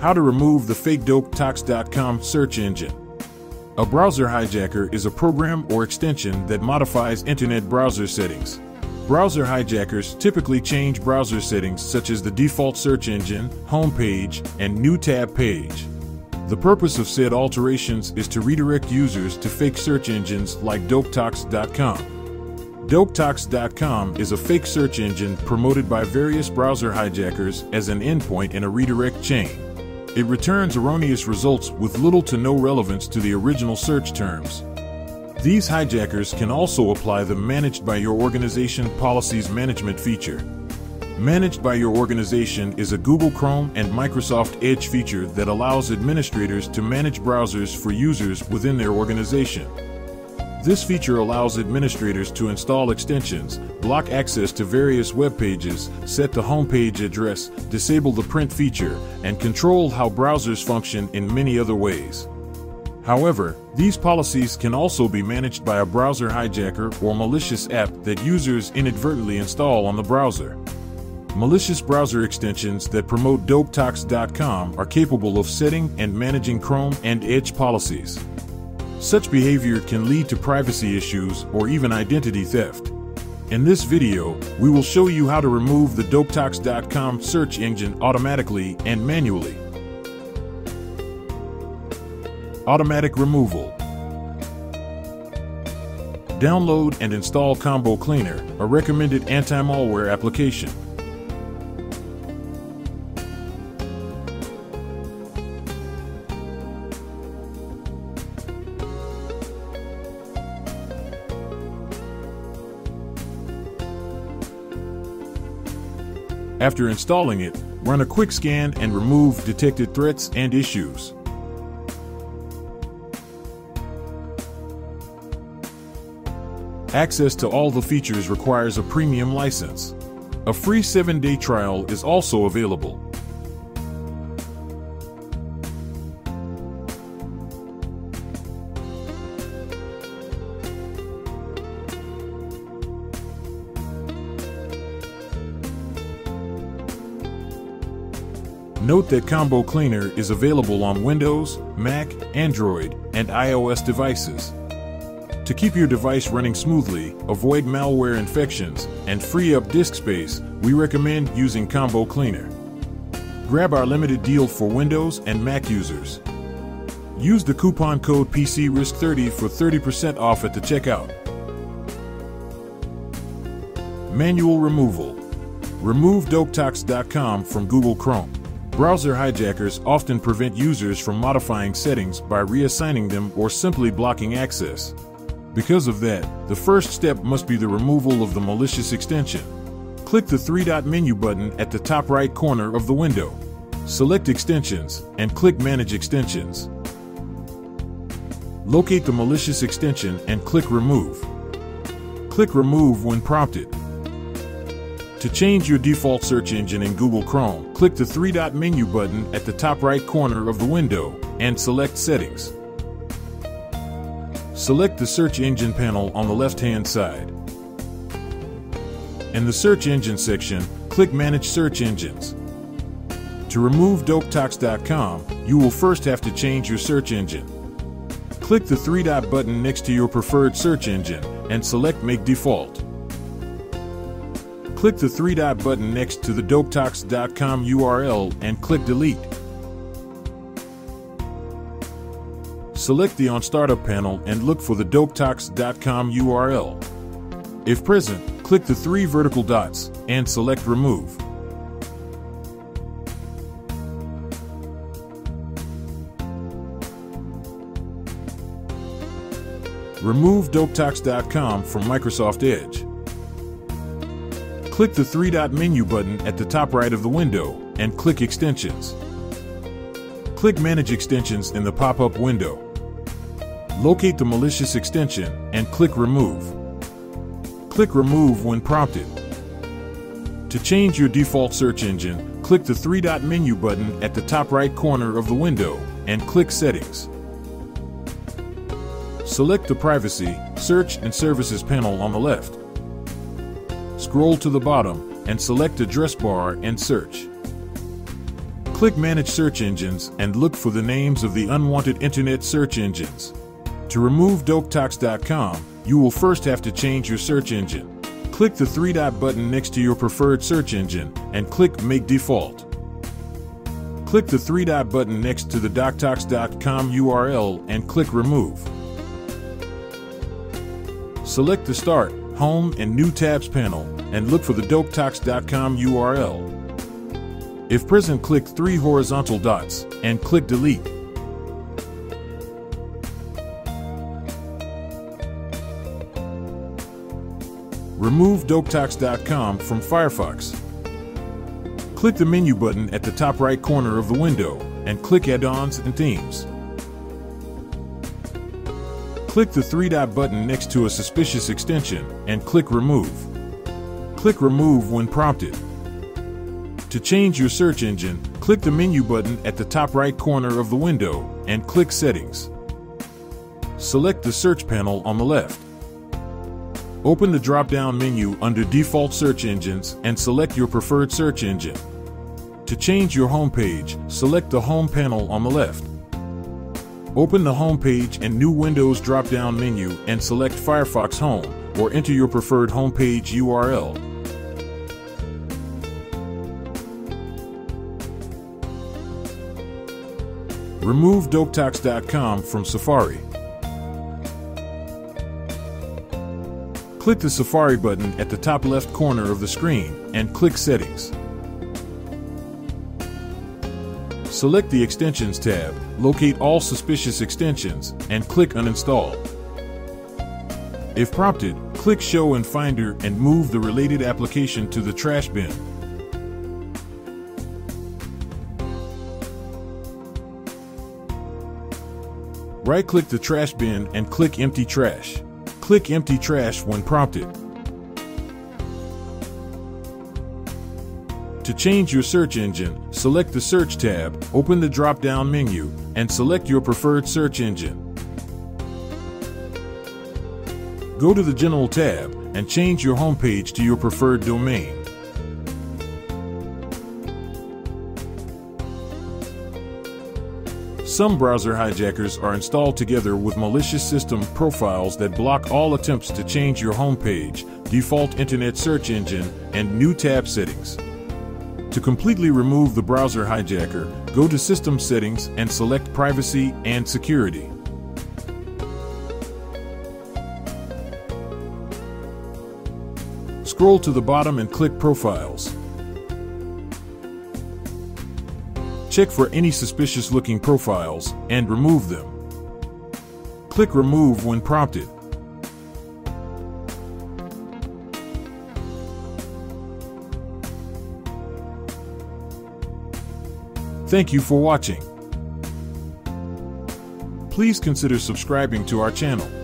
How to remove the fake doktox.com search engine. A browser hijacker is a program or extension that modifies internet browser settings. Browser hijackers typically change browser settings such as the default search engine, homepage, and new tab page. The purpose of said alterations is to redirect users to fake search engines like doktox.com. doktox.com is a fake search engine promoted by various browser hijackers as an endpoint in a redirect chain. It returns erroneous results with little to no relevance to the original search terms. These hijackers can also apply the Managed by Your Organization Policies Management feature. Managed by Your Organization is a Google Chrome and Microsoft Edge feature that allows administrators to manage browsers for users within their organization. This feature allows administrators to install extensions, block access to various web pages, set the homepage address, disable the print feature, and control how browsers function in many other ways. However, these policies can also be managed by a browser hijacker or malicious app that users inadvertently install on the browser. Malicious browser extensions that promote doktox.com are capable of setting and managing Chrome and Edge policies. Such behavior can lead to privacy issues or even identity theft. In this video, we will show you how to remove the doktox.com search engine automatically and manually. Automatic removal. Download and install Combo Cleaner, a recommended anti-malware application. After installing it, run a quick scan and remove detected threats and issues. Access to all the features requires a premium license. A free 7-day trial is also available. Note that Combo Cleaner is available on Windows, Mac, Android, and iOS devices. To keep your device running smoothly, avoid malware infections, and free up disk space, we recommend using Combo Cleaner. Grab our limited deal for Windows and Mac users. Use the coupon code PCRISK30 for 30% off at the checkout. Manual removal. Remove doktox.com from Google Chrome. Browser hijackers often prevent users from modifying settings by reassigning them or simply blocking access. Because of that, the first step must be the removal of the malicious extension. Click the three dot menu button at the top right corner of the window. Select Extensions and click Manage Extensions. Locate the malicious extension and click Remove. Click Remove when prompted. To change your default search engine in Google Chrome, click the three dot menu button at the top right corner of the window and select Settings. Select the search engine panel on the left hand side. In the search engine section, click Manage Search Engines. To remove doktox.com, you will first have to change your search engine. Click the three dot button next to your preferred search engine and select Make Default. Click the three dot button next to the doktox.com URL and click Delete. Select the On Startup panel and look for the doktox.com URL. If present, click the three vertical dots and select Remove. Remove doktox.com from Microsoft Edge. Click the three dot menu button at the top right of the window and click Extensions. Click Manage Extensions in the pop up window. Locate the malicious extension and click Remove. Click Remove when prompted. To change your default search engine, click the three dot menu button at the top right corner of the window and click Settings. Select the Privacy, Search, and Services panel on the left scroll to the bottom and select Address Bar and Search. Click Manage Search Engines and look for the names of the unwanted internet search engines. To remove doktox.com, you will first have to change your search engine. Click the three dot button next to your preferred search engine and click Make Default. Click the three dot button next to the doktox.com URL and click Remove. Select the Start, Home, and New Tabs panel and look for the doktox.com URL. If present, click three horizontal dots and click Delete. Remove doktox.com from Firefox. Click the menu button at the top right corner of the window and click Add-ons and Themes. Click the three dot button next to a suspicious extension and click Remove. Click Remove when prompted. To change your search engine, click the menu button at the top right corner of the window and click Settings. Select the search panel on the left. Open the drop-down menu under Default Search Engines and select your preferred search engine. To change your home page, select the Home panel on the left. Open the Home page and New Windows drop-down menu and select Firefox Home or enter your preferred home page URL. Remove doktox.com from Safari. Click the Safari button at the top left corner of the screen and click Settings. Select the Extensions tab, locate all suspicious extensions, and click Uninstall. If prompted, click Show in Finder and move the related application to the trash bin. Right-click the trash bin and click Empty Trash. Click Empty Trash when prompted. To change your search engine, select the Search tab, open the drop-down menu, and select your preferred search engine. Go to the General tab and change your homepage to your preferred domain. Some browser hijackers are installed together with malicious system profiles that block all attempts to change your homepage, default internet search engine, and new tab settings. To completely remove the browser hijacker, go to System Settings and select Privacy and Security. Scroll to the bottom and click Profiles. Check for any suspicious looking profiles and remove them. Click Remove when prompted. Thank you for watching. Please consider subscribing to our channel.